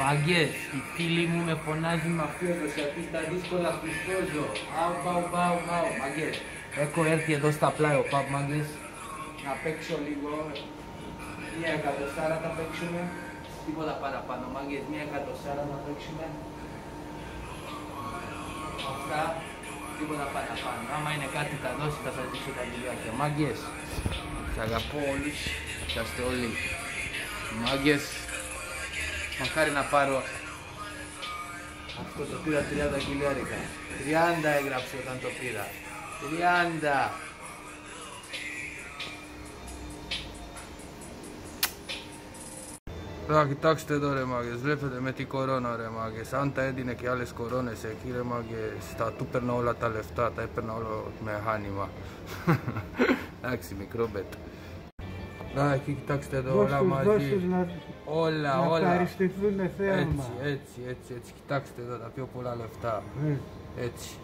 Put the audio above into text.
Μαγκές, η φίλη μου με φωνάζει με αυτό εδώ, γιατί στα δύσκολα πιστόζω. Αου, παου, παου, παου. Μαγκές, έχω έρθει εδώ στα πλάι ο Παπ, μαγκές, να παίξω λίγο. Μια εκατοστάρα θα παίξουμε. Τίποτα παραπάνω, μαγκές, μια εκατοστάρα να παίξουμε. Αυτά, τίποτα παραπάνω. Άμα είναι κάτι θα δώσει, θα σας δείξω τα βιβλιάκια. Μαγκές, σας αγαπώ όλους, είσαστε όλοι μάγκες. Μακάρι να πάρω αυτό το πήρα 30 χιλιάρικα. 30 έγραψε όταν το πήρα. 30. Τώρα κοιτάξτε εδώ ρε μάγκες, βλέπετε με την κορώνα ρε μάγκες, αν τα έδινε και άλλες κορώνες εκεί ρε μάγκες, θα του παίρνα όλα τα λεφτά, τα έπαιρνα όλο με χάνημα. Εντάξει, μικρό μπετ. Να, εκεί κοιτάξτε εδώ όλα μαζί. Όλα, να όλα. ευχαριστηθούν θέρμα. Έτσι, έτσι, έτσι, έτσι. Κοιτάξτε εδώ τα πιο πολλά λεφτά. Ε. Έτσι.